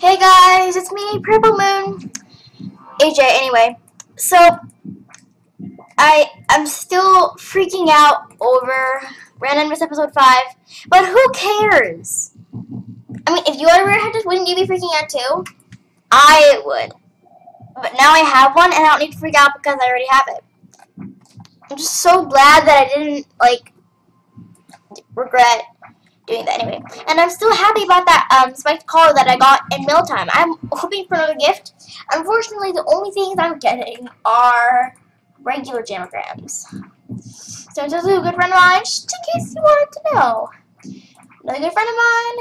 Hey guys, it's me, Purple Moon. AJ, anyway. So, I am still freaking out over Randomness Episode 5, but who cares? I mean, if you had this, wouldn't you be freaking out too? I would. But now I have one, and I don't need to freak out because I already have it. I'm just so glad that I didn't, like, regret doing that anyway. And I'm still happy about that um, spiked collar that I got in mealtime. I'm hoping for another gift. Unfortunately, the only things I'm getting are regular Jam-A-Grams. So this is a good friend of mine, just in case you wanted to know. Another good friend of mine.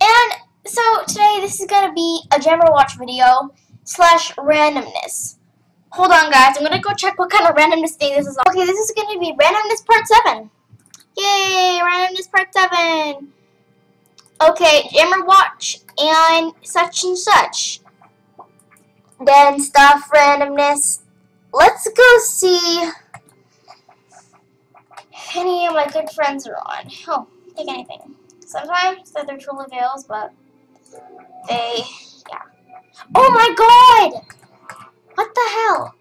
And so today this is going to be a Jammer Watch video slash randomness. Hold on guys, I'm going to go check what kind of randomness thing this is. Okay, this is going to be randomness part 7. Yay, randomness part 7. Okay, Jammer Watch and such and such. Then stuff, randomness. Let's go see any of my good friends are on. Oh, take anything. Sometimes they're truly veils, but they, yeah. Oh my god! What the hell?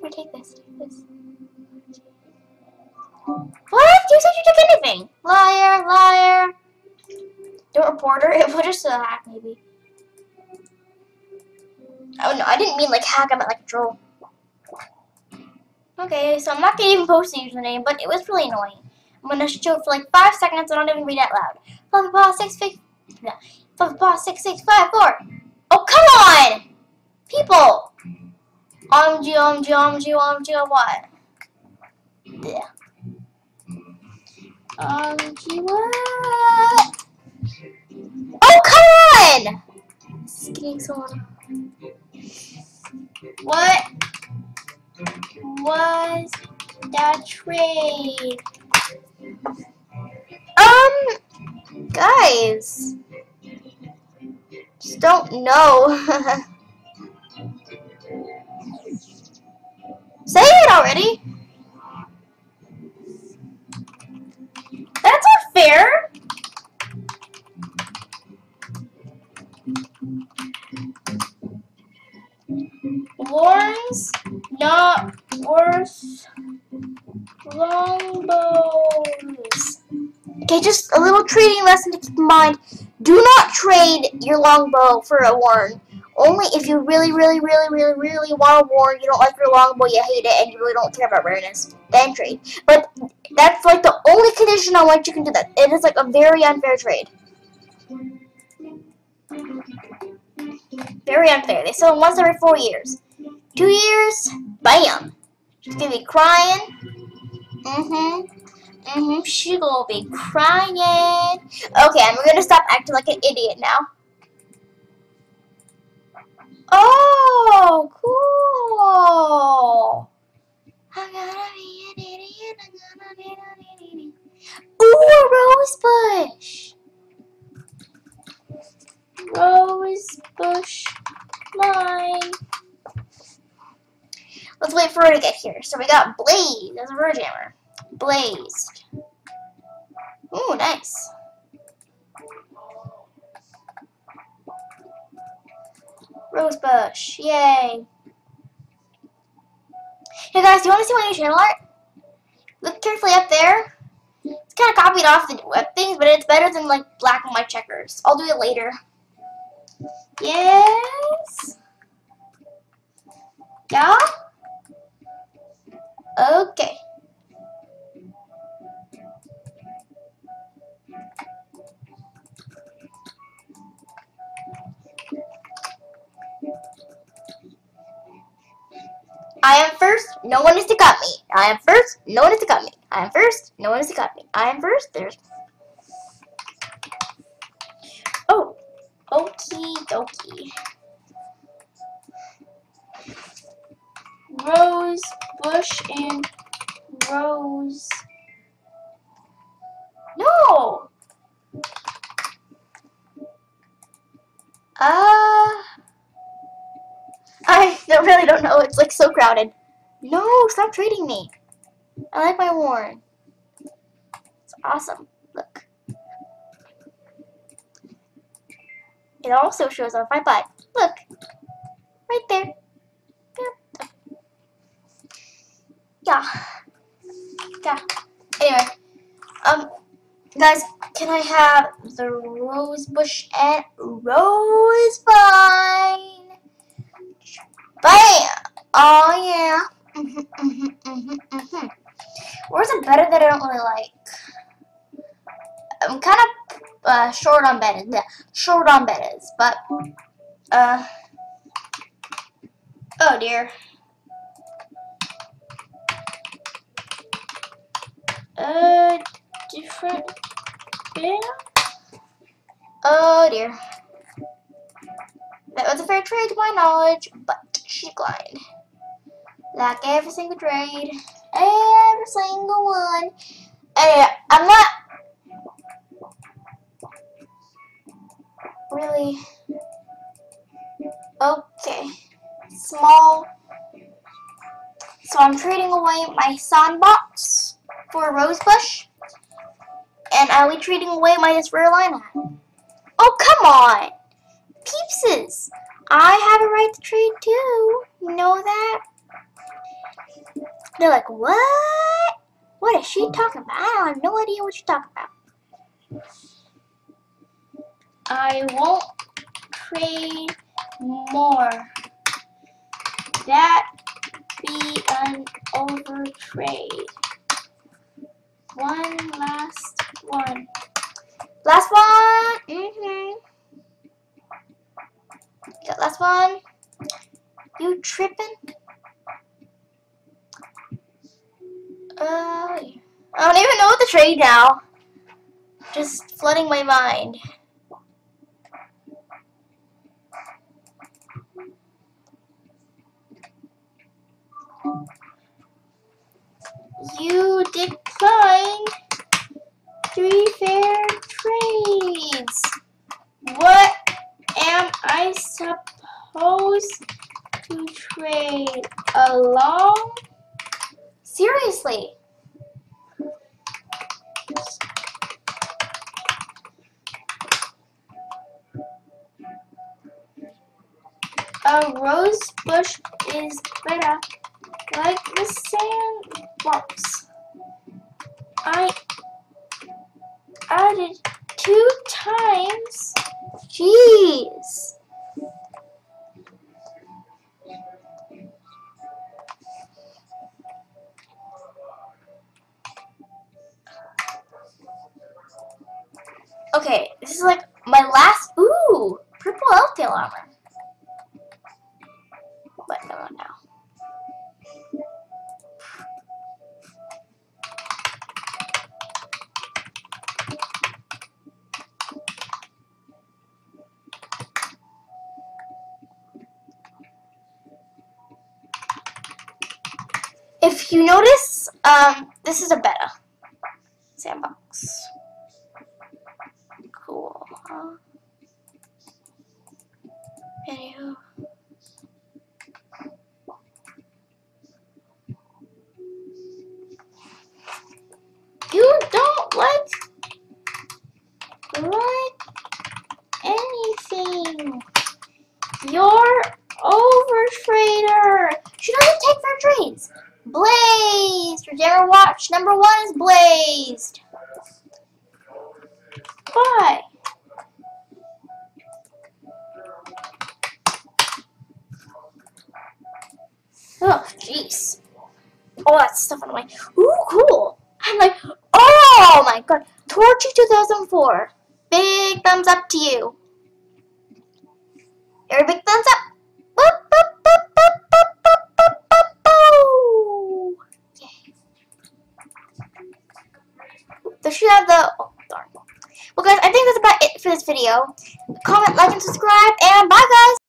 Here, take this, take this. What? You said you took anything. Liar, liar. Don't report her. It was just a hack, maybe. Oh no, I didn't mean like hack. I meant like troll. Okay, so I'm not gonna even post the username, but it was really annoying. I'm gonna show it for like five seconds. I don't even read out loud. Fluffy paw six six. No, Fluffy paw six six five four. Oh come on, people. OMG, OMG, OMG, OMG, what? Yeah. OMG, what? Oh come on! Is getting so annoying. What was that trade? Um, guys, just don't know. Say it already. That's not fair. Warns not worth longbows. Okay, just a little trading lesson to keep in mind. Do not trade your longbow for a warn. Only if you really, really, really, really, really want a warn, you don't like your longbow, you hate it, and you really don't care about rareness, then trade. But that's like the only condition on which you can do that. It is like a very unfair trade. Very unfair. They sell them once every four years. Two years, bam. She's gonna be crying. Mm-hmm. Mm-hmm. She gonna be crying. Okay, I'm gonna stop acting like an idiot now. Oh, cool. I'm gonna be an idiot. I'm gonna be an idiot. Ooh, a rose bush. Rose bush mine. Let's wait for her to get here. So we got Blaze as a road jammer. Blazed. Ooh, nice. Rosebush, yay. Hey guys, do you want to see my new channel art? Look carefully up there. It's kind of copied off the web things, but it's better than like black and white checkers. I'll do it later. Yes? Yeah? Okay. I am first, no one is to cut me. I am first, no one is to cut me. I am first, no one is to cut me. I am first, there's... Oh, okie dokie. Rose, Bush and Rose. No! Uh, I really don't know. It's like so crowded. No, stop trading me. I like my Warren. It's awesome. Look. It also shows off my butt. Look. Guys, can I have the rose bush and rose vine? Bam! Oh yeah. Mhm, mhm, mhm. Where's a better that I don't really like? I'm kind of uh, short on bettas. Yeah, short on bettas, but uh, oh dear. Uh, different Oh dear. That was a fair trade to my knowledge, but she declined. Like every single trade. Every single one. Anyway, I'm not really okay. Small. So I'm trading away my sandbox for a rose bush. And I'll be trading away my rare line Oh come on! Peepses! I have a right to trade too. You know that? They're like, what? What is she talking about? I have no idea what you're talking about. I won't trade more. That be an overtrade. One last one. Last one. Mm-hmm. Got last one. You tripping? Uh, I don't even know what to trade now. Just flooding my mind. You declined three fair trades. What am I supposed to trade along? Seriously. A rose bush is better like the sandbox. I added two times. Jeez. If you notice, um, this is a beta sandbox. Cool. Anywho. Number one is Blazed. Bye. Oh, jeez. Oh, that's stuff on the way. Ooh, cool. I'm like, oh my god. Torchy 2004. Big thumbs up to you. Every big thumbs up. She have the... Oh, darn. Well, guys, I think that's about it for this video. Comment, like, and subscribe, and bye, guys!